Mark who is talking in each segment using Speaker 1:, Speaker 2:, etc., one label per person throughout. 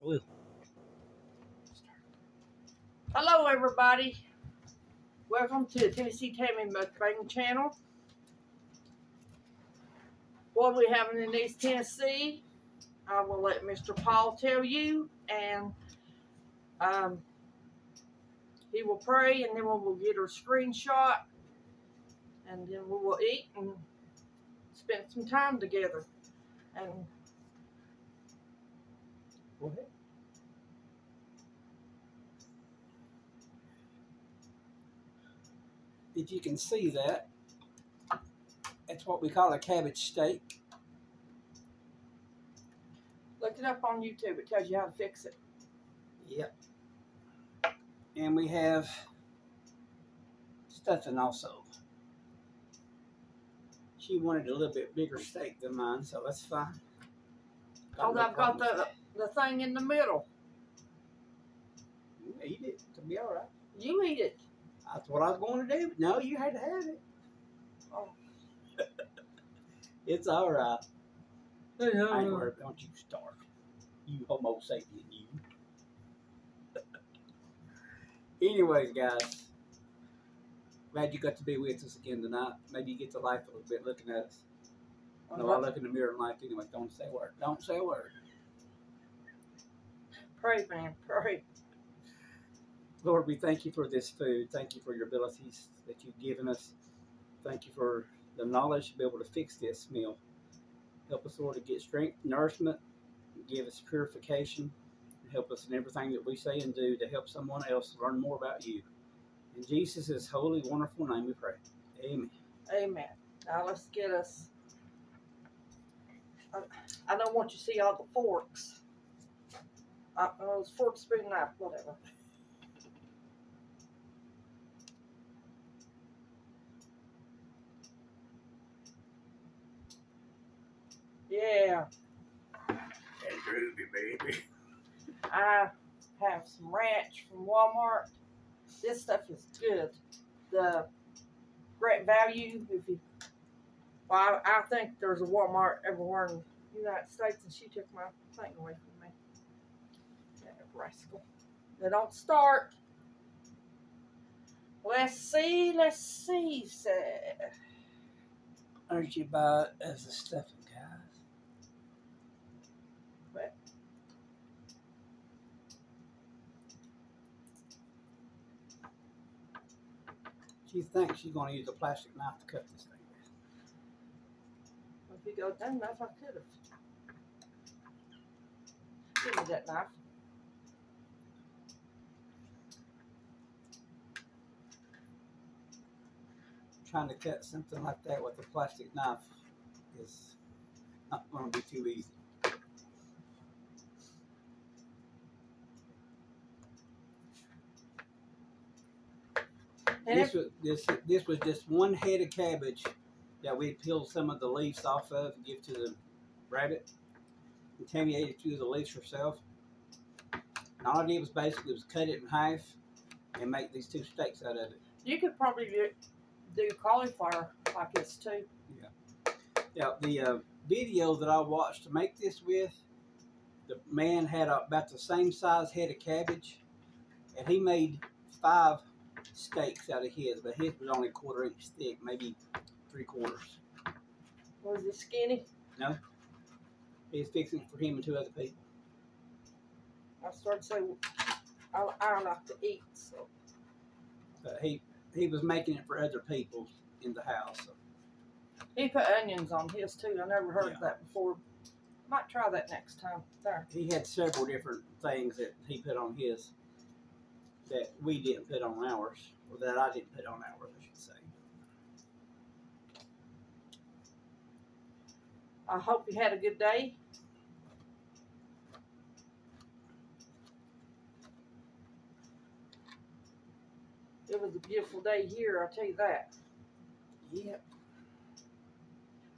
Speaker 1: Will.
Speaker 2: Hello, everybody. Welcome to the Tennessee Tammie Mukbang channel. What we having in East Tennessee, I will let Mr. Paul tell you, and um, he will pray, and then we will get our screenshot, and then we will eat and spend some time together. And
Speaker 1: Go ahead.
Speaker 3: If you can see that, that's what we call a cabbage steak.
Speaker 2: look it up on YouTube. It tells you how to fix it.
Speaker 3: Yep. And we have stuffing also. She wanted a little bit bigger steak than mine, so that's fine.
Speaker 2: Oh,
Speaker 3: no
Speaker 2: I've got the the thing in the middle.
Speaker 3: You Eat it. It'll be all right.
Speaker 2: You eat it.
Speaker 3: That's what I was going to do. But No, you had to have it.
Speaker 2: Oh.
Speaker 3: It's all right. I ain't worried. Don't you start. You homo sapien, you. Anyways, guys. Glad you got to be with us again tonight. Maybe you get to life a little bit looking at us. No, I look in the mirror and life anyway. Don't say a word. Don't say a word.
Speaker 2: Pray, man, pray.
Speaker 3: Lord, we thank you for this food. Thank you for your abilities that you've given us. Thank you for the knowledge to be able to fix this meal. Help us, Lord, to get strength, nourishment, give us purification, help us in everything that we say and do to help someone else learn more about you. In Jesus' holy, wonderful name we pray. Amen.
Speaker 2: Amen. Now let's get us. I, I don't want you to see all the forks. Uh, those fork, spoon, knife, whatever. Yeah,
Speaker 3: And groovy, baby.
Speaker 2: I have some ranch from Walmart. This stuff is good. The great value, if you, well, I, I think there's a Walmart everywhere in the United States, and she took my thing away from me. That rascal. They don't start. Let's see, let's see, say.
Speaker 3: Aren't you buy it as a stuffing, guys?
Speaker 2: What?
Speaker 3: She thinks she's going to use a plastic knife to cut this thing.
Speaker 2: If you go down enough, I could have. Give me that knife.
Speaker 3: trying to cut something like that with a plastic knife is not going to be too easy.
Speaker 2: And
Speaker 3: This was this this was just one head of cabbage that we peeled some of the leaves off of and give to the rabbit. And Tammie ate a few of the leaves herself. And all I did was basically was cut it in half and make these two steaks out of it.
Speaker 2: you could probably do, do cauliflower like this too.
Speaker 3: Yeah, the uh, video that I watched to make this with, the man had about the same size head of cabbage, and he made five steaks out of his, but his was only a quarter inch thick, maybe three quarters.
Speaker 2: Was it skinny? No.
Speaker 3: He was fixing it for him and two other people.
Speaker 2: I started to say I, I like to eat, so
Speaker 3: But he he was making it for other people in the house. So.
Speaker 2: he put onions on his too. I never heard of
Speaker 3: Yeah.
Speaker 2: that before. Might try that next time. There.
Speaker 3: He had several different things that he put on his that we didn't put on ours, or that I didn't put on ours, I should say.
Speaker 2: I hope you had a good day. It was a beautiful day here, I'll tell you that.
Speaker 3: Yep.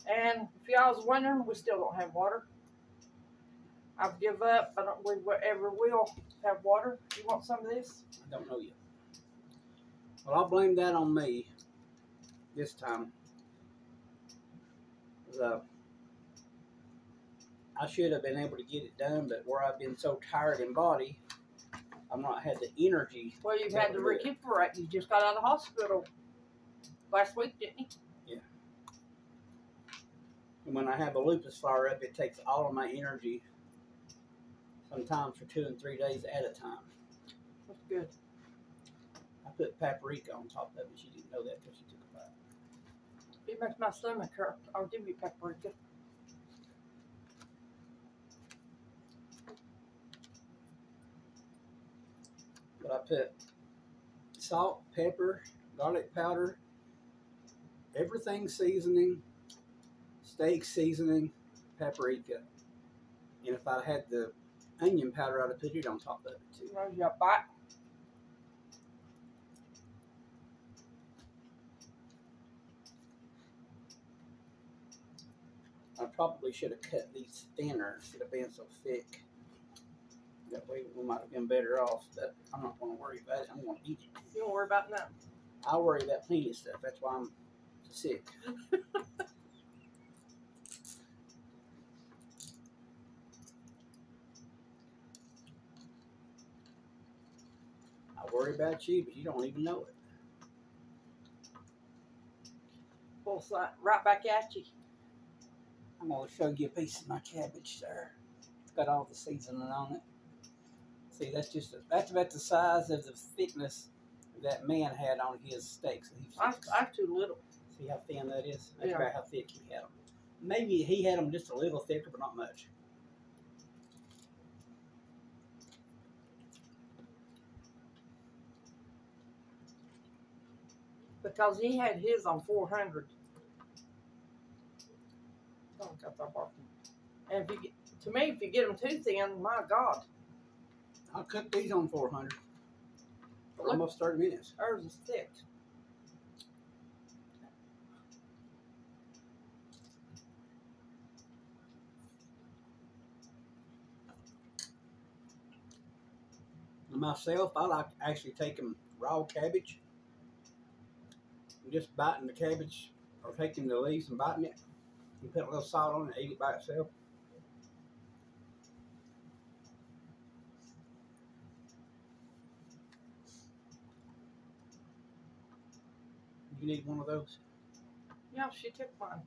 Speaker 2: And if y'all was wondering, we still don't have water. I've give up. I don't believe we ever will have water. You want some of this?
Speaker 3: I don't know yet. Well, I'll blame that on me this time. Uh, I should have been able to get it done, but where I've been so tired in body, I've not had the energy.
Speaker 2: Well, you've had to recuperate. You just got out of the hospital last week, didn't you? Yeah.
Speaker 3: And when I have a lupus flare up, it takes all of my energy, sometimes for two and three days at a time.
Speaker 2: That's good.
Speaker 3: I put paprika on top of it. She didn't know that because she took a bite.
Speaker 2: It makes my stomach hurt. I'll give you paprika.
Speaker 3: But I put salt, pepper, garlic powder, everything seasoning, steak seasoning, paprika. And if I had the onion powder, I'd have put it on top of it too.
Speaker 2: You know, you bite.
Speaker 3: I probably should have cut these thinner instead of being so thick. That way we might have been better off, but I'm not gonna worry about it. I'm gonna eat it.
Speaker 2: You don't worry about nothing.
Speaker 3: I worry about plenty of stuff. That's why I'm sick. worry about you, but you don't even know it.
Speaker 2: Full side, right back at you.
Speaker 3: I'm gonna show you a piece of my cabbage, sir. It's got all the seasoning on it. See, that's just a, that's about the size of the thickness that man had on his steaks. that
Speaker 2: I,
Speaker 3: fixed.
Speaker 2: I'm too little.
Speaker 3: See how thin that is? That's
Speaker 2: Yeah.
Speaker 3: about how thick he had them. Maybe he had them just a little thicker, but not much.
Speaker 2: Because he had his on 400. Oh, got that barking. And if you get, to me, if you get them too thin, my God,
Speaker 3: I'll cook these on 400 for
Speaker 2: Look.
Speaker 3: almost 30 minutes.
Speaker 2: ours is thick.
Speaker 3: Myself, I like actually taking raw cabbage just biting the cabbage or taking the leaves and biting it and put a little salt on it and eat it by itself. You need one of those?
Speaker 2: Yeah, she took mine.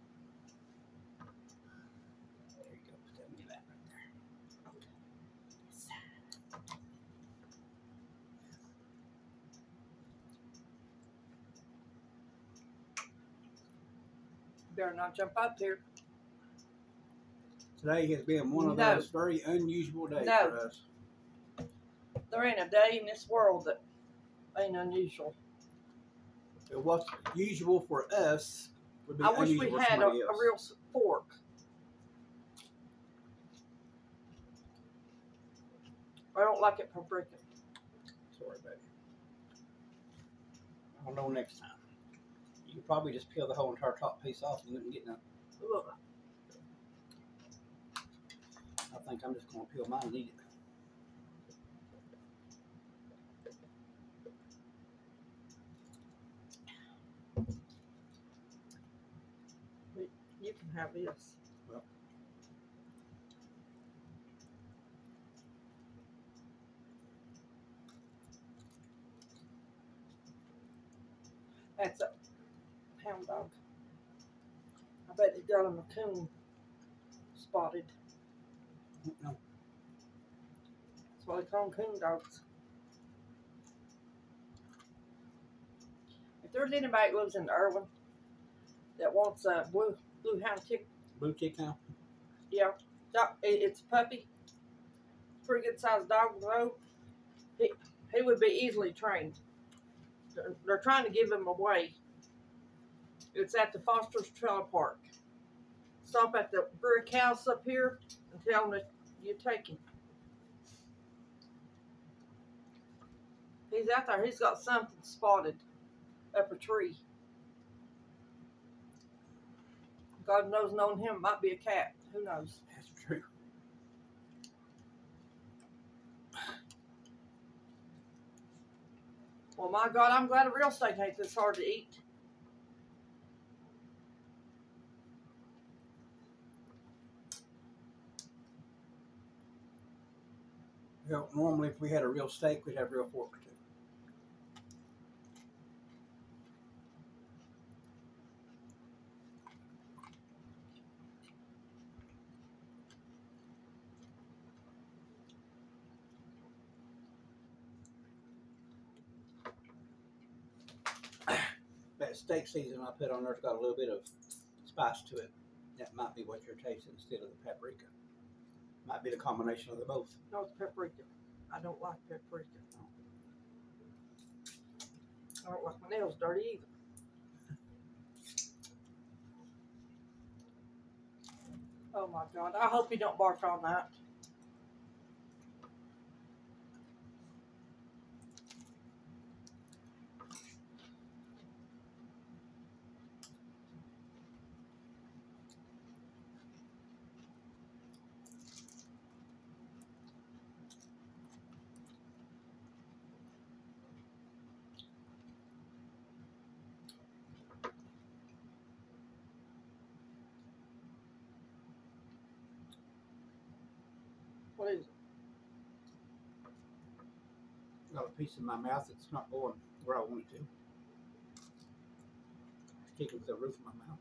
Speaker 3: There you go. Put that in your lap right there.
Speaker 2: Better not jump up here.
Speaker 3: Today has been one of
Speaker 2: No.
Speaker 3: those very unusual days
Speaker 2: No.
Speaker 3: for us.
Speaker 2: There ain't a day in this world that ain't unusual.
Speaker 3: What's usual for us would be
Speaker 2: I wish we had a, a real fork. I don't like it paprika.
Speaker 3: Sorry, baby. I'll know next time. Could probably just peel the whole entire top piece off and you wouldn't get none.
Speaker 2: Ugh.
Speaker 3: I think I'm just gonna peel mine and eat it.
Speaker 2: You can have this.
Speaker 3: Well.
Speaker 2: That's a dog. I bet they got him a coon spotted.
Speaker 3: No,
Speaker 2: That's why they call them coon dogs. If there's anybody that lives in Erwin that wants a blue blue hound tick,
Speaker 3: blue tick now.
Speaker 2: yeah, it's a puppy, pretty good sized dog though. He he would be easily trained. They're, they're trying to give him away. It's at the Foster's Trailer Park. Stop at the brick house up here and tell them that you take him. He's out there. He's got something spotted up a tree. God knows, knowing him might be a cat. Who knows?
Speaker 3: That's true.
Speaker 2: Well, my God, I'm glad a real estate ain't this hard to eat.
Speaker 3: Well, normally if we had a real steak, we'd have real forks too. That steak season I put on there's got a little bit of spice to it. That might be what you're tasting instead of the paprika. Might be the combination of the both.
Speaker 2: No, it's paprika. I don't like paprika. I don't like my nails dirty either. Oh my god, I hope you don't bark on that.
Speaker 3: Piece in my mouth that's not going where I want it to. Sticking to the roof of my mouth.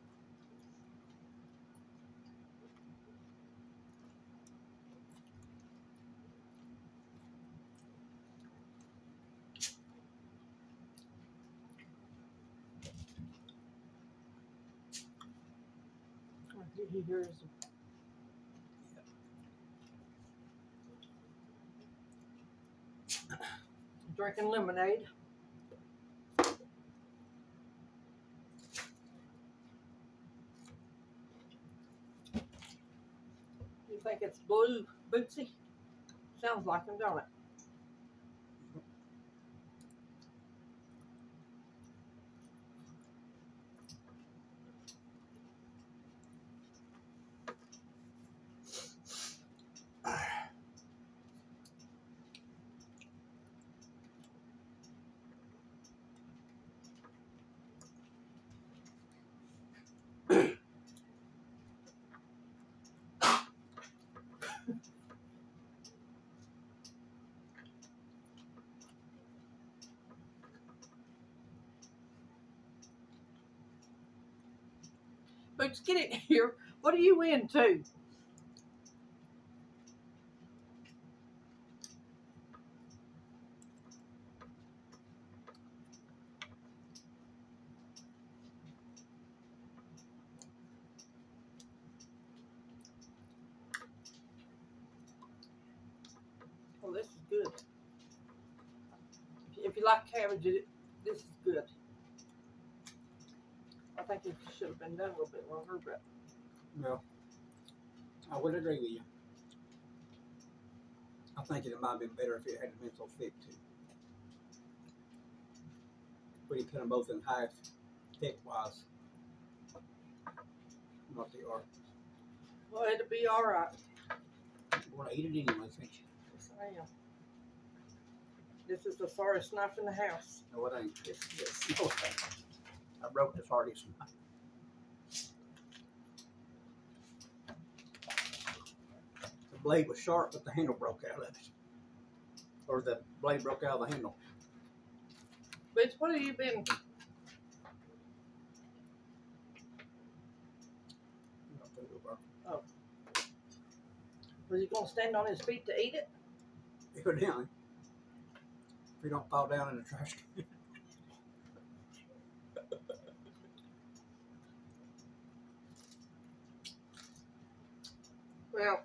Speaker 2: He hears them. Drinking lemonade. You think it's blue bootsy? Sounds like him, don't it? Boots, get it here. What are you into? Oh, this is good. If you like cabbage, it, this is good. I think it should have been done a little bit longer, but
Speaker 3: Well, I would agree with you. I think it might have been better if it had been so thick too. We can cut them both in half, thick wise. What they are.
Speaker 2: well, it'll be all right.
Speaker 3: We're gonna eat it anyway, ain't you?
Speaker 2: Yes, I am. This is the sorriest knife in the house.
Speaker 3: No, it ain't.
Speaker 2: Yes, it is.
Speaker 3: No, it ain't. I broke this hardest. The blade was sharp, but the handle broke out of it. Or the blade broke out of the handle.
Speaker 2: Bitch, what have you been? Oh. Was he gonna stand on his feet to eat it?
Speaker 3: Evidently. If we don't fall down in the trash can.
Speaker 2: Well,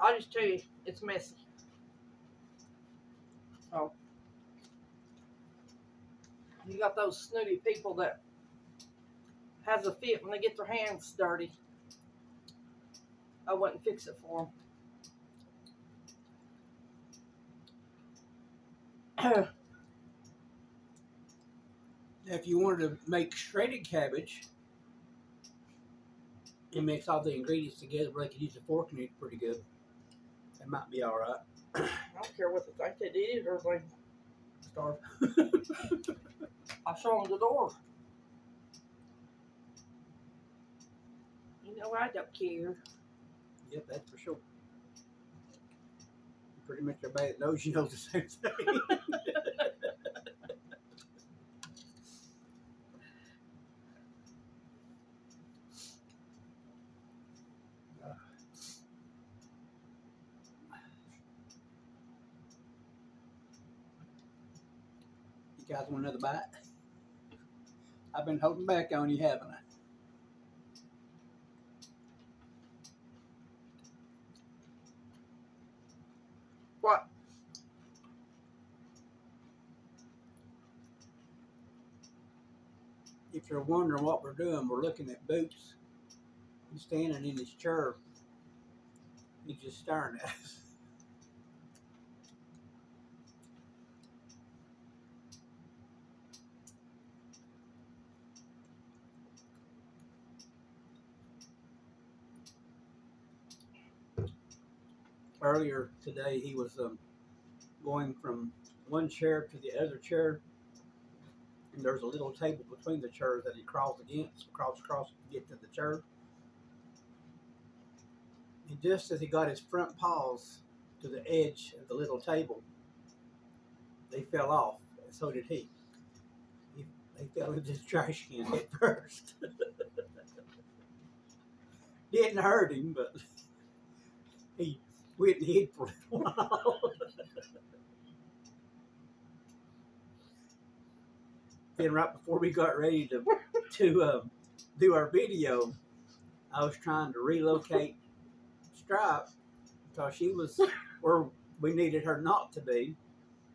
Speaker 2: I'll just tell you, it's messy. Oh. You got those snooty people that has a fit when they get their hands dirty. I wouldn't fix it for them.
Speaker 3: If you wanted to make shredded cabbage and mix all the ingredients together where they could use a fork and eat it pretty good, that might be all right.
Speaker 2: I don't care what they think they did or they
Speaker 3: Starve.
Speaker 2: I show them the door. You know I don't care.
Speaker 3: Yep, that's for sure. pretty much everybody that knows you knows the same thing. guys another bite? I've been holding back on you, haven't I?
Speaker 2: What?
Speaker 3: If you're wondering what we're doing, we're looking at Boots. He's standing in his chair. He's just staring at us. Earlier today, he was um, going from one chair to the other chair, and there's a little table between the chairs that he crawls against, crawls across to get to the chair. And just as he got his front paws to the edge of the little table, they fell off, and so did he. He, they fell into the trash can head first. Didn't hurt him, but he went and hid for a while. then right before we got ready to to um, do our video, I was trying to relocate Stripe because she was where we needed her not to be.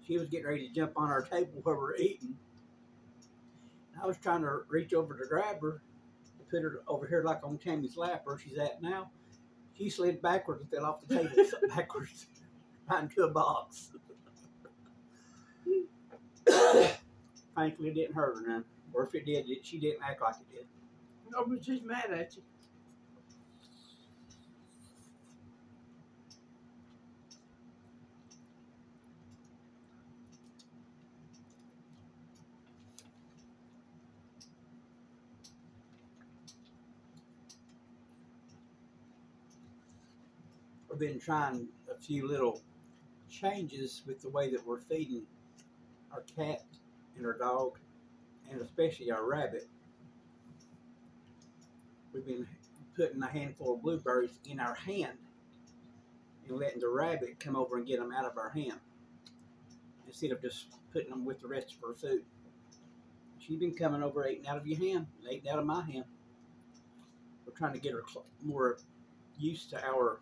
Speaker 3: She was getting ready to jump on our table where we're eating. I was trying to reach over to grab her, to put her over here like on Tammie's lap where she's at now. She slid backwards and fell off the table backwards into a box. Thankfully, it didn't hurt her none. Or if it did, she didn't act like it did.
Speaker 2: No, but she's mad at you.
Speaker 3: We've been trying a few little changes with the way that we're feeding our cat and our dog, and especially our rabbit. We've been putting a handful of blueberries in our hand and letting the rabbit come over and get them out of our hand instead of just putting them with the rest of her food. She's been coming over eating out of your hand, and eating out of my hand. We're trying to get her more used to our,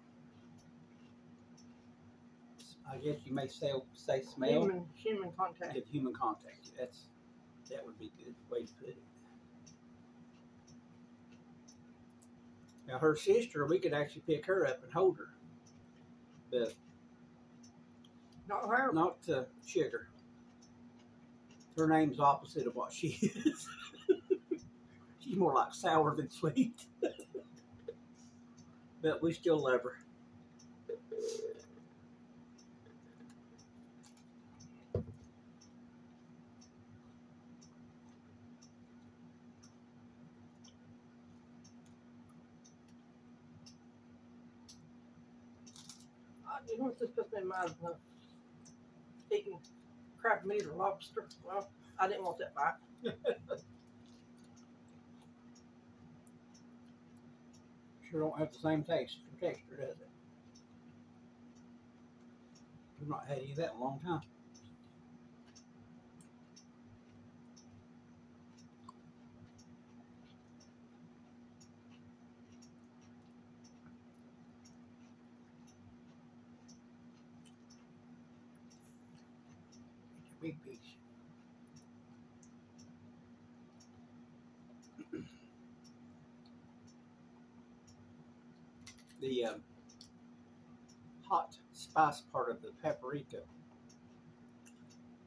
Speaker 3: I guess you may say, say smell
Speaker 2: Human, human contact.
Speaker 3: get human contact. That's that would be a good way to put it. Now her sister, we could actually pick her up and hold her, but
Speaker 2: Not her.
Speaker 3: not uh, sugar. Her name's opposite of what she is. She's more like sour than sweet. but we still love her.
Speaker 2: This puts me in mind of? Uh, eating crab meat or lobster. Well, I didn't want that bite.
Speaker 3: Sure don't have the same taste or texture, does it? We've not had any of that in a long time. It's a big piece. the um, hot spice part of the paprika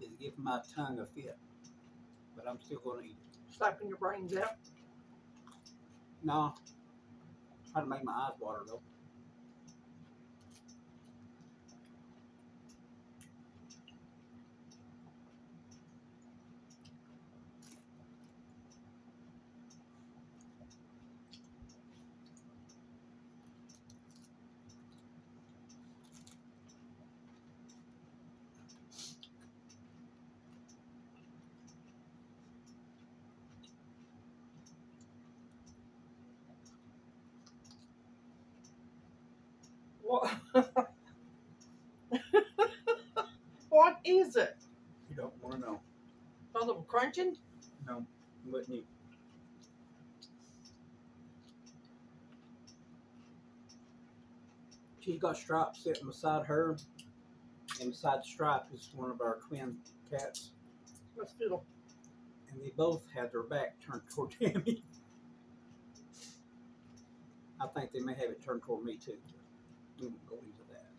Speaker 3: is giving my tongue a fit, but I'm still going to eat it.
Speaker 2: Slapping your brains out.
Speaker 3: No, trying to make my eyes water though.
Speaker 2: is it?
Speaker 3: You don't want to know.
Speaker 2: Both of them crunching?
Speaker 3: No, wouldn't? She's got Stripe sitting beside her, and beside Stripe is one of our twin cats,
Speaker 2: Let's fiddle.
Speaker 3: and they both had their back turned toward Tammie. I think they may have it turned toward me too. We won't go into that.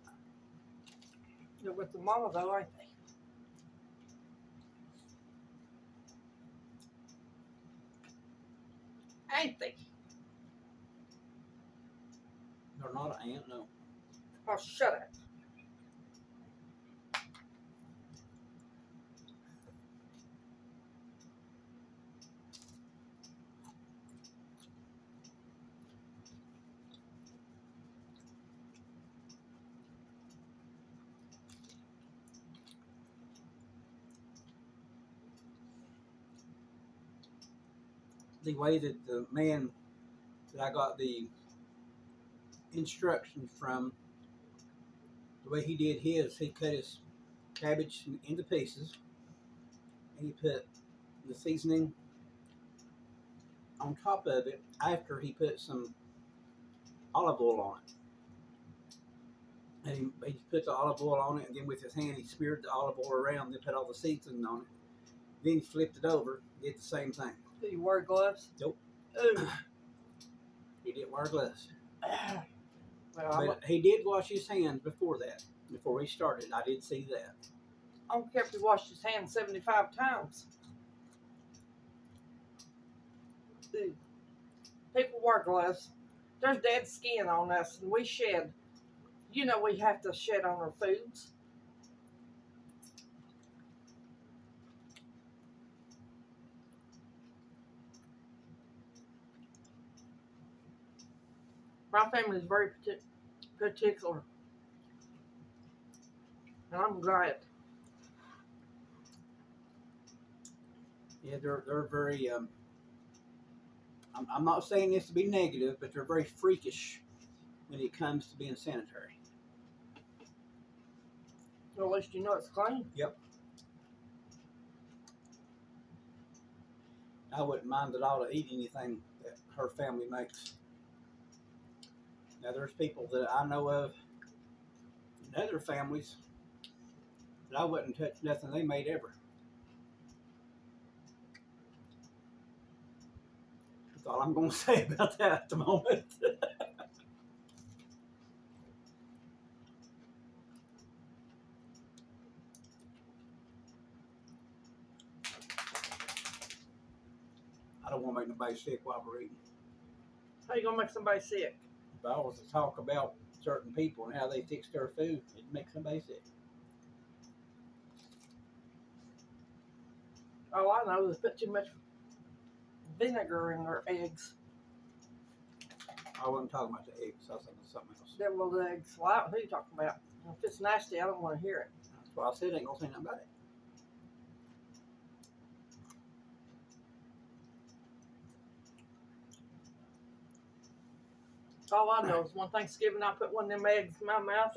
Speaker 2: They're with the mama though, aren't they? Ain't they?
Speaker 3: They're not an ant, no.
Speaker 2: Oh, shut up.
Speaker 3: The way that the man that I got the instructions from, the way he did his, he cut his cabbage into pieces and he put the seasoning on top of it after he put some olive oil on it. And he, he put the olive oil on it, and then with his hand he smeared the olive oil around, then put all the seasoning on it. Then he flipped it over, did the same thing.
Speaker 2: Do you wear gloves?
Speaker 3: Nope.
Speaker 2: Ooh.
Speaker 3: He didn't wear gloves.
Speaker 2: well,
Speaker 3: But he did wash his hands before that. Before he started, I did see that.
Speaker 2: I don't care if he washed his hands 75 times. Ooh. People wear gloves. There's dead skin on us, and we shed. You know we have to shed on our foods. My family is very partic- particular. And I'm glad.
Speaker 3: Yeah, they're they're very. Um, I'm, I'm not saying this to be negative, but they're very freakish when it comes to being sanitary.
Speaker 2: Well, at least you know it's clean. Yep.
Speaker 3: I wouldn't mind at all to eat anything that her family makes. Now, there's people that I know of in other families that I wouldn't touch nothing they made ever. That's all I'm going to say about that at the moment. I don't want to make nobody sick while we're eating.
Speaker 2: How you gonna make somebody sick?
Speaker 3: If I was to talk about certain people and how they fix their food, it'd make somebody sick.
Speaker 2: Oh, I know. They put too much vinegar in their eggs.
Speaker 3: I wasn't talking about the eggs. I was talking about something else.
Speaker 2: Deviled eggs. Well, I don't know who you talking about. If it's nasty, I don't want to hear it.
Speaker 3: That's why I said I ain't gonna say nothing about it.
Speaker 2: All I know is one Thanksgiving I put one of them eggs in my mouth.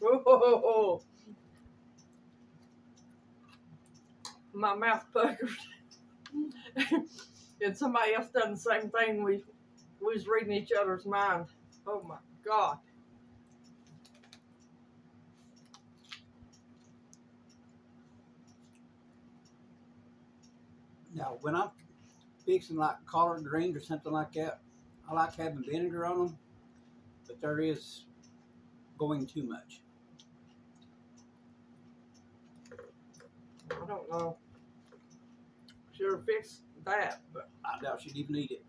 Speaker 2: Whoa. My mouth puckered. and somebody else done the same thing. We, we was reading each other's mind. Oh my God.
Speaker 3: now, when I'm fixing like collard greens or something like that, I like having vinegar on them, but there is going too much.
Speaker 2: I don't know. Have fixed that, but
Speaker 3: I doubt she'd even eat it.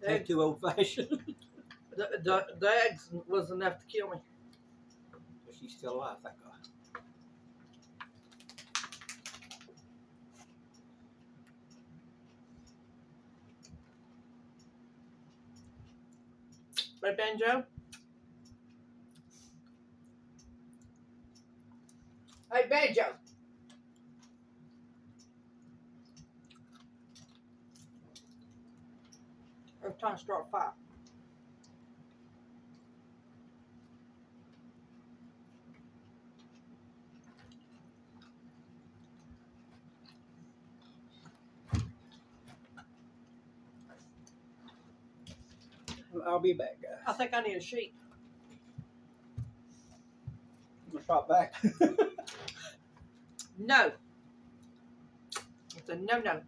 Speaker 3: That's too old fashioned.
Speaker 2: the, the, the eggs was enough to kill me.
Speaker 3: but she's still alive, thank God.
Speaker 2: Right, Banjo? Hey, Banjo. It's time to start a fire.
Speaker 3: I'll be back, guys.
Speaker 2: I think I need a sheet.
Speaker 3: I'm gonna stop back.
Speaker 2: No. It's a no no.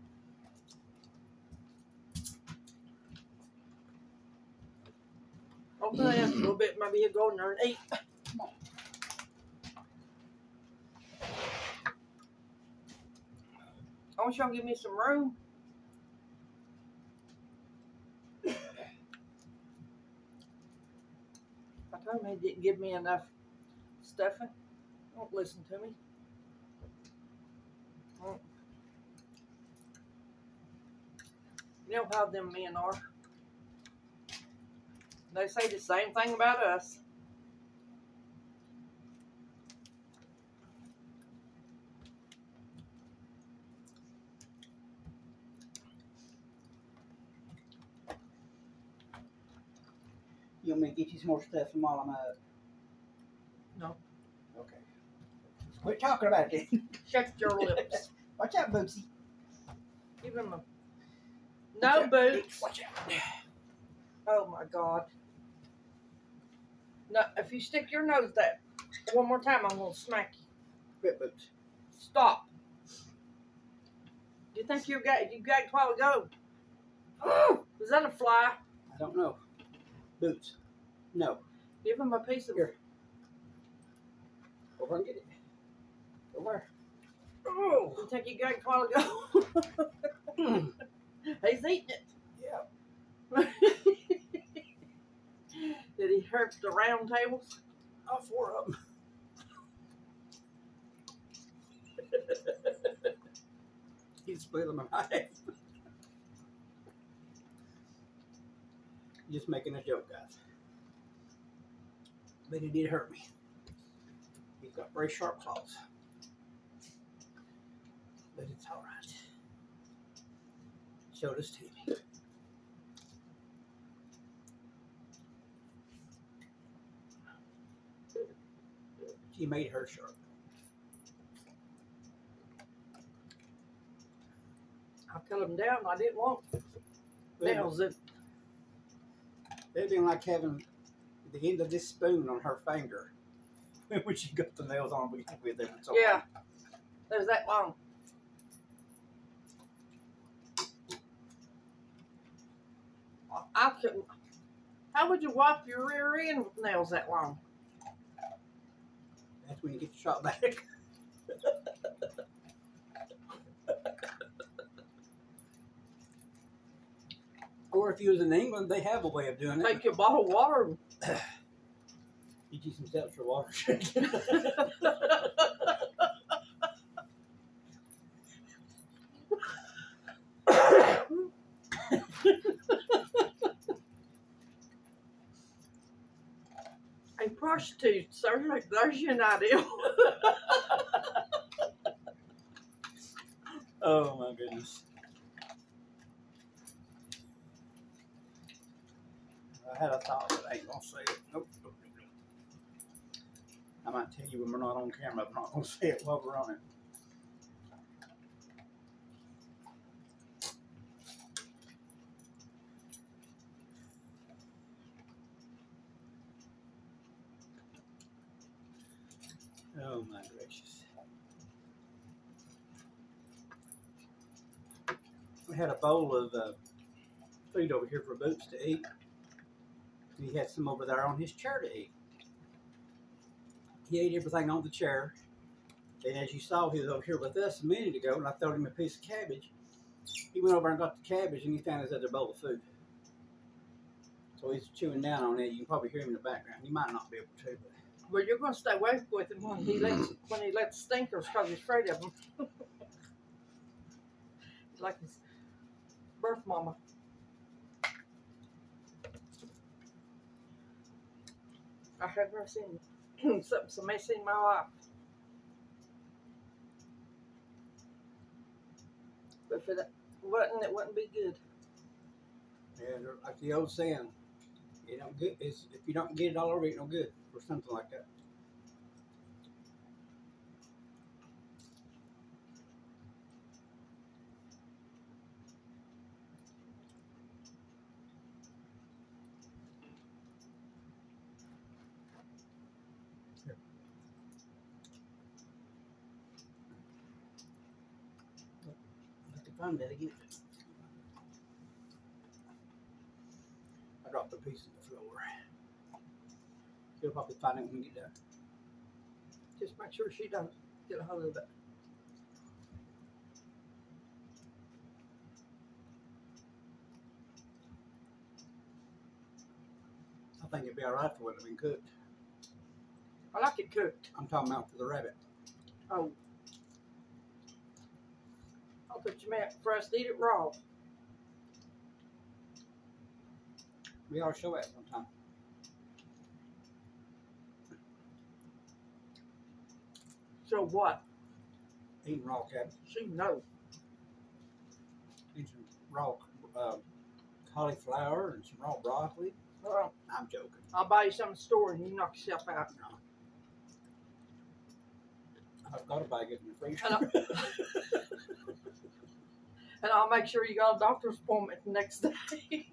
Speaker 2: Okay, a little bit, maybe you go in there and eat. I want y'all to give me some room. He didn't give me enough stuffing. Won't listen to me. Mm. You know how them men are. They say the same thing about us.
Speaker 3: You want me to get you some more stuff from while I'm up?
Speaker 2: No.
Speaker 3: Okay. Quit talking about it then.
Speaker 2: Shut your lips.
Speaker 3: Watch out, Bootsy.
Speaker 2: Give him a. No
Speaker 3: out.
Speaker 2: boots.
Speaker 3: Watch out.
Speaker 2: Oh my god. No, if you stick your nose that one more time, I'm gonna smack you.
Speaker 3: Quit, Boots.
Speaker 2: Stop. You think you got you got a while ago? Was that a fly?
Speaker 3: I don't know. Boots. No.
Speaker 2: Give him a piece of
Speaker 3: Here. Over and get it. Over.
Speaker 2: Oh, you think you got it while ago?
Speaker 3: Mm.
Speaker 2: He's eating it.
Speaker 3: Yeah.
Speaker 2: Did he hurt the round tables?
Speaker 3: All four of them. He's split my in Just making a joke, guys. But it did hurt me. He's got very sharp claws. But it's all right. Showed us TV. She made her sharp.
Speaker 2: I cut him down. I didn't want nails in.
Speaker 3: It'd been like having the end of this spoon on her finger when she got the nails on with with it. So
Speaker 2: Yeah. It was that long. I couldn't. How would you wipe your rear end with nails that long?
Speaker 3: That's when you get the shot back. or if you was in England, they have a way of doing it.
Speaker 2: Take your bottle of water.
Speaker 3: you some seltzer water.
Speaker 2: A prostitute, sir. Like there's your idea.
Speaker 3: oh my goodness. Had a thought, but I ain't gonna say it. Nope. I might tell you when we're not on camera. I'm not gonna say it while we're on it. Oh my gracious. We had a bowl of uh, food over here for Boots to eat. He had some over there on his chair to eat. He ate everything on the chair. And as you saw, he was over here with us a minute ago, and I threw him a piece of cabbage. He went over and got the cabbage, and he found his other bowl of food. So he's chewing down on it. You can probably hear him in the background. You might not be able to, but
Speaker 2: Well, you're going to stay away with him when he lets when he lets stinkers because he's afraid of them. Like his birth mama. I have never seen something so messy in my life. But if it wasn't, it wouldn't be good.
Speaker 3: Yeah, like the old saying, you don't get it's, if you don't get it all over, it no good, or something like that. Have to find that again. I dropped a piece on the floor. You'll probably find it when we get done.
Speaker 2: Just make sure she doesn't get a hold of it.
Speaker 3: I think it'd be all right for it to be cooked.
Speaker 2: I like it cooked.
Speaker 3: I'm talking about for the rabbit.
Speaker 2: Oh. I thought you meant for us to eat it raw.
Speaker 3: We ought to show that sometime.
Speaker 2: So what?
Speaker 3: Eating raw cabbage.
Speaker 2: She knows.
Speaker 3: Eat some raw uh, cauliflower and some raw broccoli.
Speaker 2: Well,
Speaker 3: I'm joking.
Speaker 2: I'll buy you some store and you knock yourself out.
Speaker 3: No. I've got a bag in the freezer.
Speaker 2: And I'll make sure you got a doctor's appointment the next day.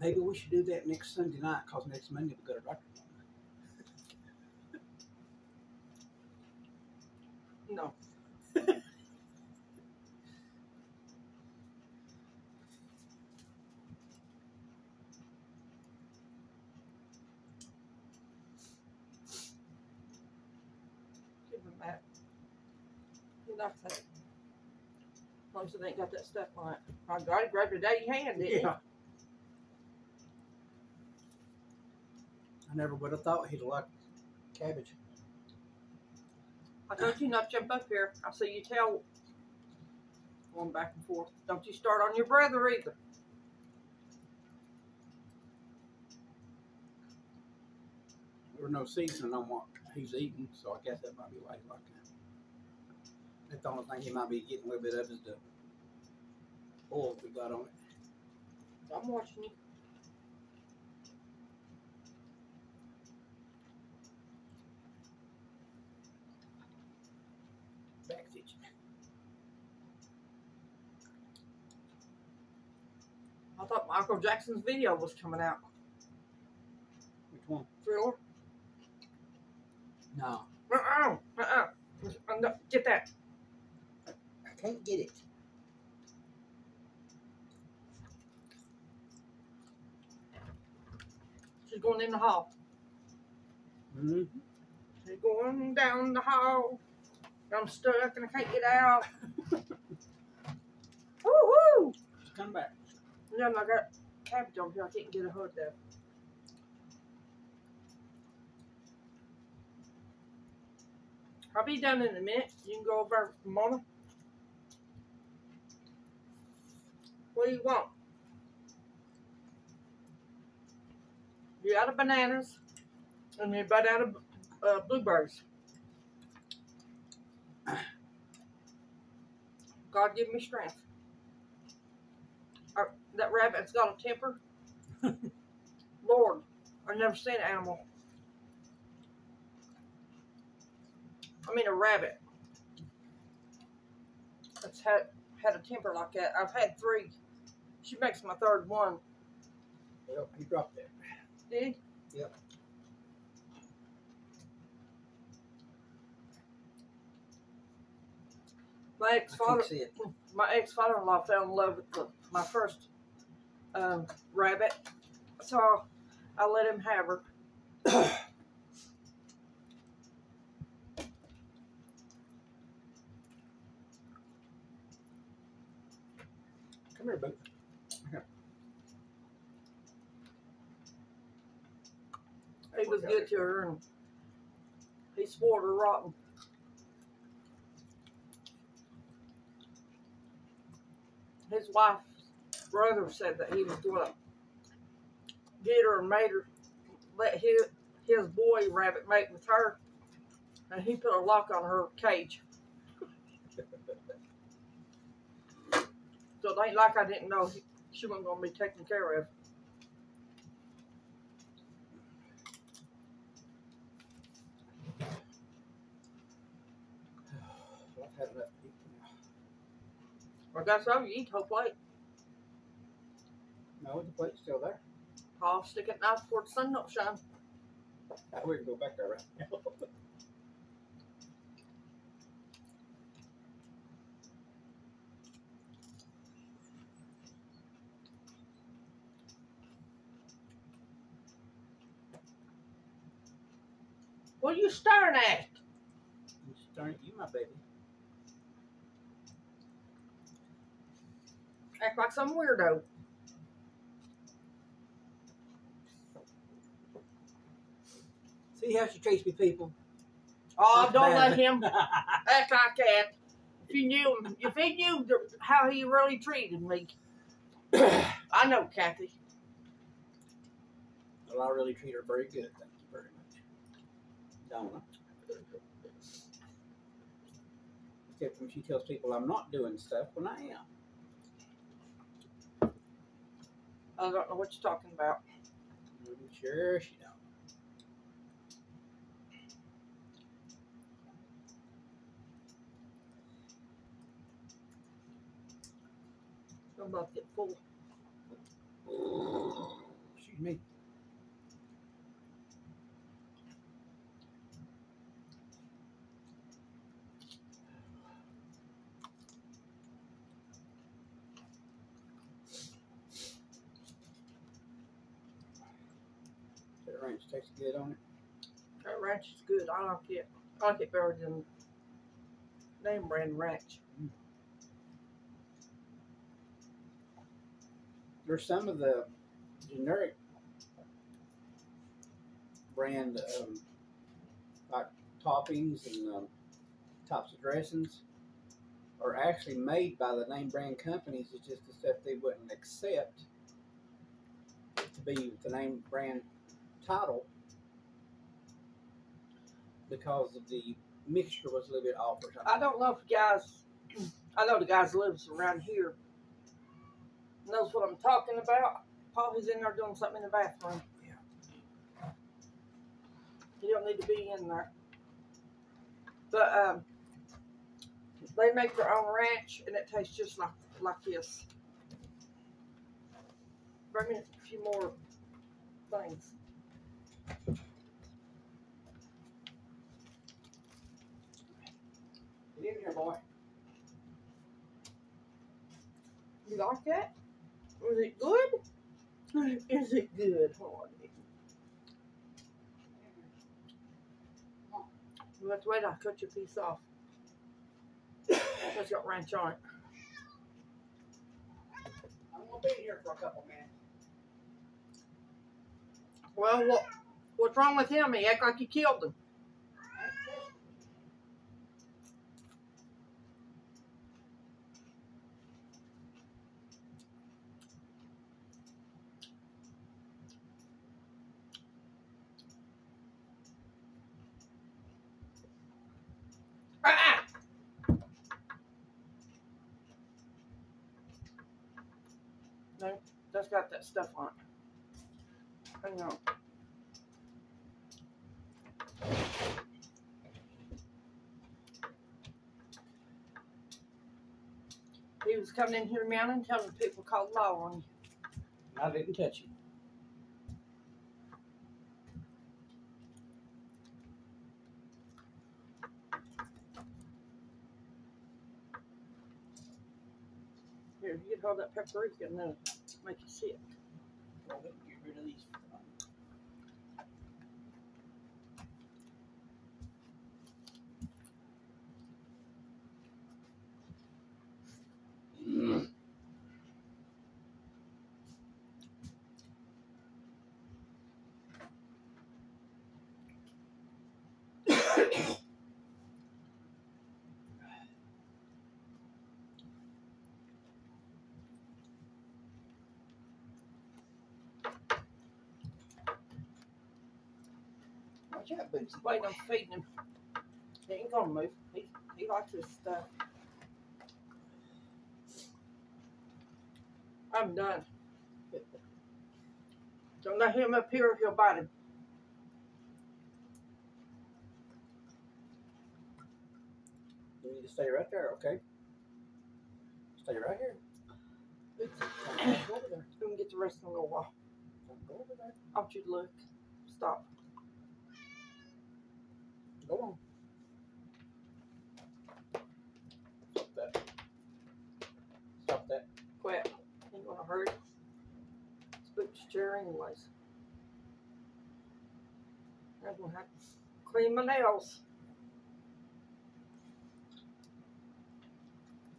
Speaker 3: Maybe we should do that next Sunday night because next Monday we got a doctor's appointment.
Speaker 2: no. Give him that. He likes that. As long as it ain't got that stuff on it. I got it, grabbed it out hand, didn't
Speaker 3: Yeah. I never would have thought he'd like cabbage.
Speaker 2: I told you not to jump up here. I see you tail going back and forth. Don't you start on your brother either.
Speaker 3: There was no seasoning on what he's eating, so I guess that might be why he liked it. That's the only thing he might be getting a little bit of is the oil we got on it.
Speaker 2: I'm watching you.
Speaker 3: Back's itching.
Speaker 2: I thought Michael Jackson's video was coming out.
Speaker 3: Which one?
Speaker 2: Thriller?
Speaker 3: No,
Speaker 2: Uh-uh. Uh-uh. Uh, no, Get that.
Speaker 3: I can't get it.
Speaker 2: She's going in the hall.
Speaker 3: Mm-hmm.
Speaker 2: She's going down the hall. I'm stuck and I can't get out. Woo-hoo!
Speaker 3: Come back.
Speaker 2: No, I got cabbage over here. I can't get a hold of. I'll be done in a minute. You can go over, Mona. What do you want? You out of bananas, and you're about out of uh, blueberries. God give me strength. That rabbit's got a temper. Lord, I've never seen an animal. I mean a rabbit. That's had had a temper like that. I've had three. She makes my third one.
Speaker 3: Well, he dropped it.
Speaker 2: Did?
Speaker 3: Yep.
Speaker 2: My ex
Speaker 3: I
Speaker 2: father
Speaker 3: can't see it.
Speaker 2: my ex father in law fell in love with the, my first um, rabbit. So I let him have her.
Speaker 3: Come here, boo.
Speaker 2: He was good to her and he spoiled her rotten. His wife's brother said that he was going to get her and made her let his, his boy rabbit mate with her. And he put a lock on her cage. So it ain't like I didn't know he, she wasn't going to be taken care of.
Speaker 3: I've had enough now.
Speaker 2: I guess so. You eat the whole plate.
Speaker 3: No, the plate's still there.
Speaker 2: I'll stick it now before the sun don't shine.
Speaker 3: We can go back there right now.
Speaker 2: What are you staring at?
Speaker 3: I'm staring at you, my baby.
Speaker 2: Act like some weirdo.
Speaker 3: See how she treats me, people.
Speaker 2: Oh,
Speaker 3: That's
Speaker 2: don't
Speaker 3: bad.
Speaker 2: let him act like that. If you knew him, if he knew the, how he really treated me, I know, Kathy.
Speaker 3: well, I really treat her very good. Thank you very much. Don't I? Except when she tells people I'm not doing stuff when I am.
Speaker 2: I don't know what you're talking about.
Speaker 3: Mm, Sure, she don't.
Speaker 2: I'm about to get full.
Speaker 3: Excuse me. That ranch tastes good on it.
Speaker 2: That ranch is good. I like it. I like it better than name brand ranch.
Speaker 3: There's some of the generic brand um, like toppings and um, types of dressings are actually made by the name brand companies. It's just the stuff they wouldn't accept to be the name brand title because of the mixture was a little bit off or something.
Speaker 2: I don't know if you guys, I know the guys lives around here, knows what I'm talking about. Paul is in there doing something in the bathroom.
Speaker 3: Yeah.
Speaker 2: You don't need to be in there. But um, they make their own ranch, and it tastes just like like this. Bring me a few more things.
Speaker 3: Get in here, boy.
Speaker 2: You like that? Was it good? Is it good? Hold on. You have to wait. I'll cut your piece off. It's got ranch on it.
Speaker 3: I'm gonna be here for a couple minutes.
Speaker 2: Well, what, what's wrong with him? He act like you killed him. Ah! No, that's got that stuff on. Hang on. He was coming in here man, and telling people called law on you.
Speaker 3: I didn't touch him.
Speaker 2: Here, you can hold that paprika and then make you sick.
Speaker 3: Well, get rid of these. Watch out, Bootsy.
Speaker 2: Wait, I'm feeding him. He ain't gonna move. He, he likes this stuff. I'm done. Don't let him up here or he'll bite him.
Speaker 3: You need to stay right there, okay? Stay right here.
Speaker 2: It's,
Speaker 3: Don't go over there.
Speaker 2: let me get the rest them a little while.
Speaker 3: Don't go over there.
Speaker 2: I want you to look. Stop.
Speaker 3: Go on. Stop that. Stop that.
Speaker 2: Quit. Ain't gonna hurt. Spook your chair anyways. I'm gonna have to clean my nails.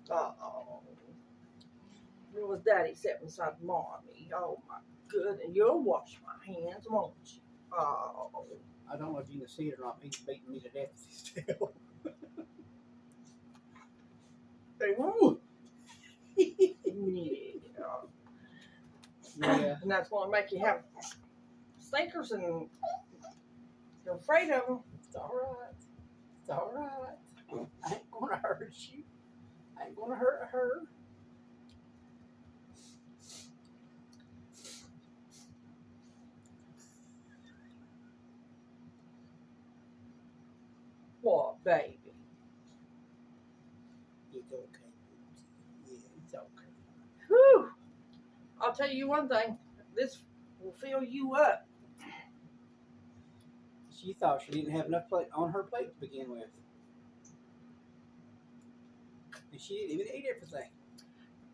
Speaker 2: Uh-oh. It was daddy sitting beside mommy. Oh my good. And you'll wash my hands, won't you? Oh.
Speaker 3: I don't know if you can see it or not. He's beating me to death with his tail.
Speaker 2: Hey,
Speaker 3: Woo!
Speaker 2: yeah.
Speaker 3: yeah.
Speaker 2: And that's gonna make you have stinkers and you're afraid of them.
Speaker 3: It's all right. It's all right. I ain't gonna hurt you. I ain't gonna hurt her.
Speaker 2: What, baby?
Speaker 3: It's okay. Yeah, it's okay.
Speaker 2: Whew. I'll tell you one thing. This will fill you up.
Speaker 3: She thought she didn't have enough plate on her plate to begin with. And she didn't even eat everything.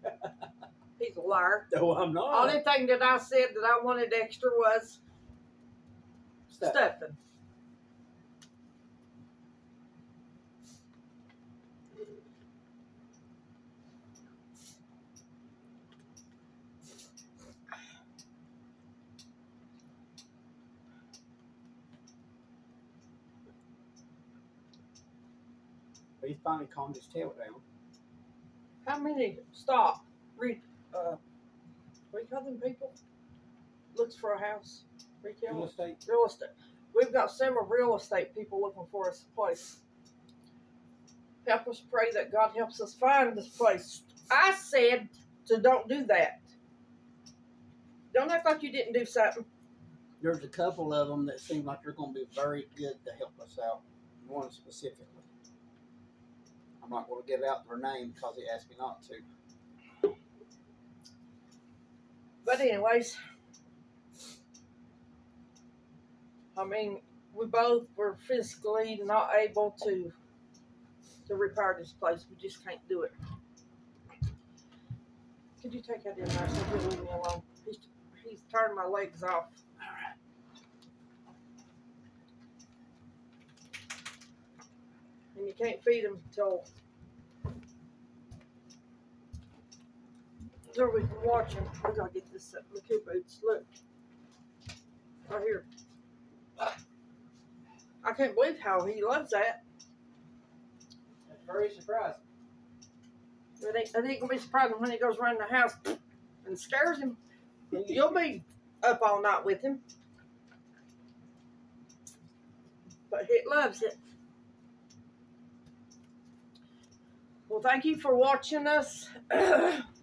Speaker 2: He's a liar.
Speaker 3: No, I'm not.
Speaker 2: Only thing that I said that I wanted extra was
Speaker 3: Stuff.
Speaker 2: stuffing.
Speaker 3: Finally calmed his tail down.
Speaker 2: How many stop? Read uh what do you call them people? Looks for a house.
Speaker 3: Real estate.
Speaker 2: real estate. We've got several real estate people looking for us a place. Help us pray that God helps us find this place. I said to don't do that. Don't act like you didn't do something.
Speaker 3: There's a couple of them that seem like they're going to be very good to help us out. One specifically. I'm not going to give out their name because he asked me not to.
Speaker 2: But anyways, I mean, we both were physically not able to to repair this place. We just can't do it. Could you take that in there so leave me alone? He's he's turning my legs off. And you can't feed him until so we can watch him. I gotta get this uh, look here, boots. Look. Right here. I can't believe how he loves that.
Speaker 3: That's very surprising.
Speaker 2: It ain't, it ain't gonna be surprising when he goes around the house and scares him. You'll be up all night with him. But he loves it. Well, thank you for watching us.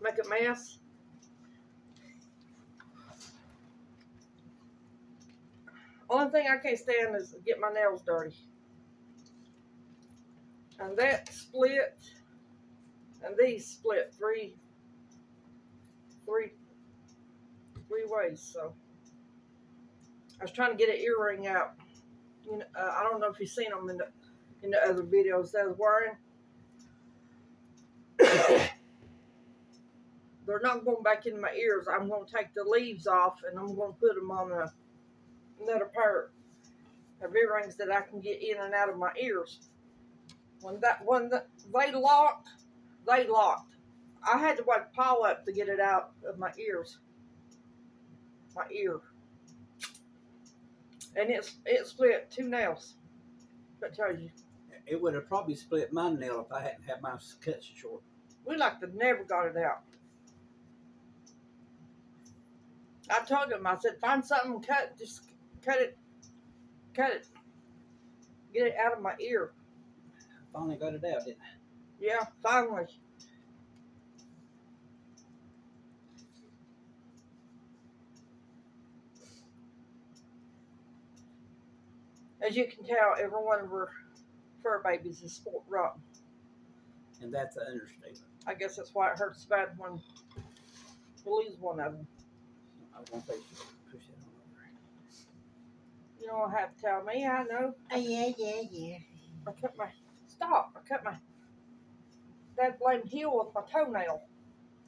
Speaker 2: Make a mess. Only thing I can't stand is get my nails dirty. And that split, and these split three, three, three ways. So I was trying to get an earring out. You know, uh, I don't know if you've seen them in the in the other videos that I was wearing. They're not going back in my ears. I'm going to take the leaves off and I'm going to put them on a, another pair of earrings that I can get in and out of my ears. When that when the, they locked, they locked. I had to wake Paul up to get it out of my ears. My ear. And it's it split two nails. That tells you.
Speaker 3: It would have probably split my nail if I hadn't had mine cut short.
Speaker 2: We like to never got it out. I told him, I said, find something, cut, just cut it, cut it, get it out of my ear.
Speaker 3: Finally got it out, didn't I?
Speaker 2: Yeah, finally. As you can tell, every one of our fur babies is sport rotten.
Speaker 3: And that's an understatement.
Speaker 2: I guess that's why it hurts bad when we lose one of them.
Speaker 3: I won't say she push it on over.
Speaker 2: You don't have to tell me. I know.
Speaker 1: Oh yeah, yeah, yeah.
Speaker 2: I cut my stop. I cut my that blame heel with my toenail,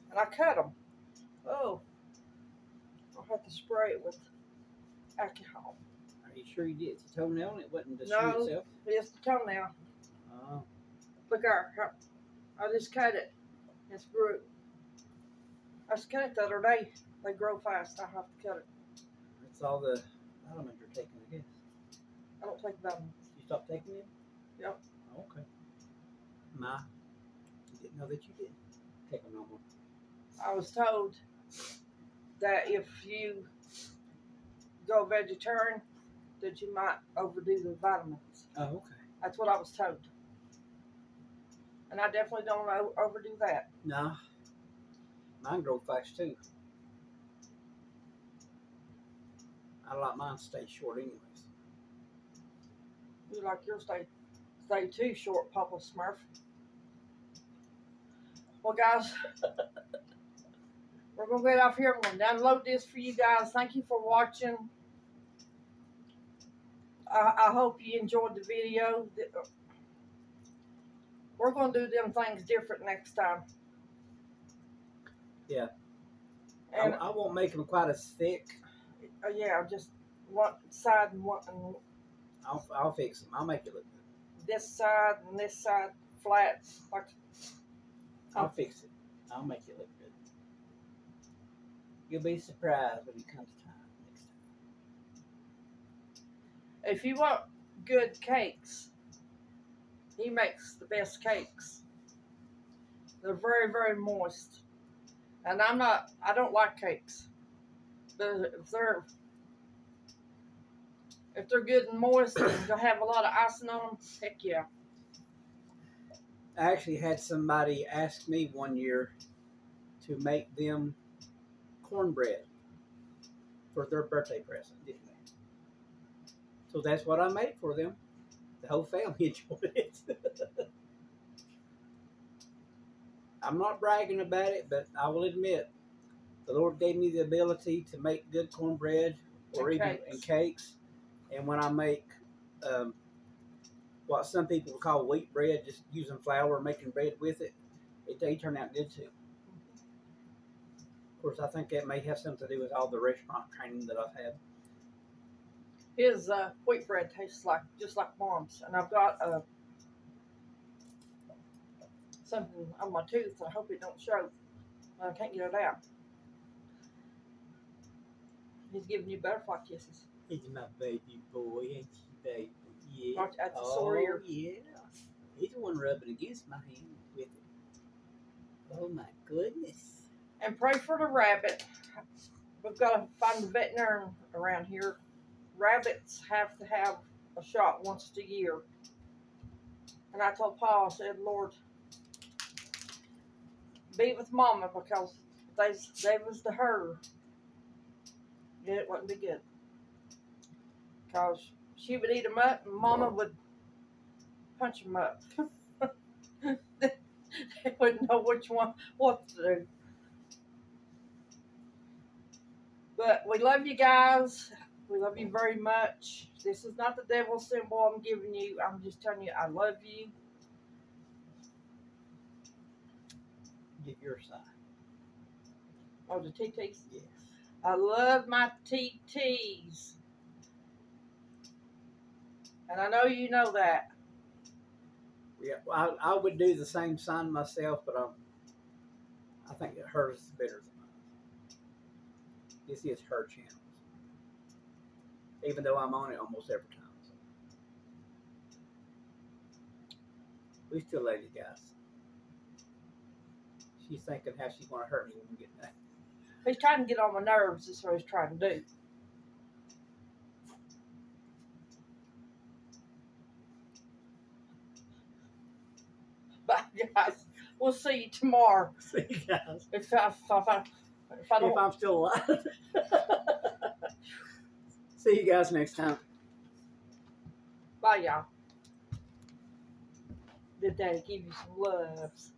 Speaker 2: and I cut them. Oh, I'll have to spray it with alcohol.
Speaker 3: Are you sure you did? It's a toenail and it wasn't the shoe
Speaker 2: No.
Speaker 3: itself?
Speaker 2: It's the toenail.
Speaker 3: Oh,
Speaker 2: Look there. I just cut it. It's grew. I just cut it the other day. They grow fast. I have to cut it.
Speaker 3: it's all the vitamins you're taking, I guess.
Speaker 2: I don't take them.
Speaker 3: You stopped taking it?
Speaker 2: Yep.
Speaker 3: Oh, okay. My, you didn't know that you did take them no more.
Speaker 2: I was told that if you go vegetarian, that you might overdo the vitamins.
Speaker 3: Oh, okay.
Speaker 2: That's what I was told. And I definitely don't overdo that.
Speaker 3: No. Mine grow fast too. I like mine to stay short anyways.
Speaker 2: You like yours stay stay too short, Papa Smurf. Well, guys, we're gonna get off here. I'm gonna download this for you guys. Thank you for watching. I, I hope you enjoyed the video. We're gonna do them things different next time.
Speaker 3: Yeah.
Speaker 2: And
Speaker 3: I, I won't make them quite as thick.
Speaker 2: uh, yeah, just one side and one and
Speaker 3: I'll, I'll fix them. I'll make it look good.
Speaker 2: this side and this side flat. Like
Speaker 3: I'll fix it. I'll make it look good. You'll be surprised when it comes time next time.
Speaker 2: if you want good cakes, he makes the best cakes. They're very, very moist. And I'm not, I don't like cakes. But if they're, if they're good and moist and they have a lot of icing on them, heck yeah.
Speaker 3: I actually had somebody ask me one year to make them cornbread for their birthday present, didn't they? So that's what I made for them. The whole family enjoyed it. I'm not bragging about it, but I will admit the Lord gave me the ability to make good cornbread or
Speaker 2: And
Speaker 3: even
Speaker 2: cakes.
Speaker 3: and cakes. And when I make um, what some people would call wheat bread, just using flour, making bread with it, it they turn out good too. Of course, I think that may have something to do with all the restaurant training that I've had.
Speaker 2: His uh, wheat bread tastes like just like mom's, and I've got uh, something on my tooth. I hope it don't show. I can't get it out. He's giving you butterfly kisses.
Speaker 3: He's my baby boy, ain't he, baby? Yeah.
Speaker 2: The
Speaker 3: oh,
Speaker 2: sore ear.
Speaker 3: yeah. He's the one rubbing against my hand with it. Oh my goodness.
Speaker 2: And pray for the rabbit. We've got to find a veterinarian around here. Rabbits have to have a shot once a year. And I told Paul, I said, Lord, be with Mama because they they was the her. It wouldn't be good. Because she would eat them up and Mama would punch them up. they wouldn't know which one, what to do. But we love you guys. We love you very much. This is not the devil symbol I'm giving you. I'm just telling you I love you.
Speaker 3: Get your sign.
Speaker 2: Oh, the TTs.
Speaker 3: Yes.
Speaker 2: I love my TTs. And I know you know that.
Speaker 3: Yeah, well, I, I would do the same sign myself, but um, I think that hers is better than mine. This is her channel, even though I'm on it almost every time. So. We still love you guys. She's thinking how she's going to hurt me when we get back.
Speaker 2: He's trying to get on my nerves. That's what he's trying to do. Bye, guys. We'll see you tomorrow.
Speaker 3: See you guys.
Speaker 2: If I, if I, if I
Speaker 3: If I'm still alive. See you guys next time.
Speaker 2: Bye, y'all. Did that give you some loves?